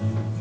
Mm-hmm.